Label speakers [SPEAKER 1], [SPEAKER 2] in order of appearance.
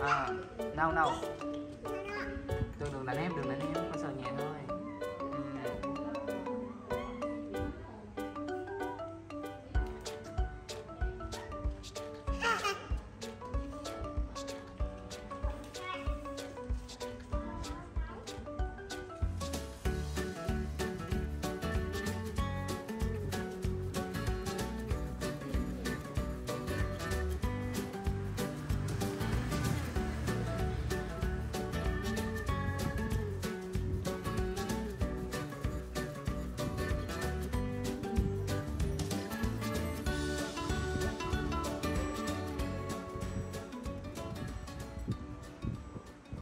[SPEAKER 1] à, nào nào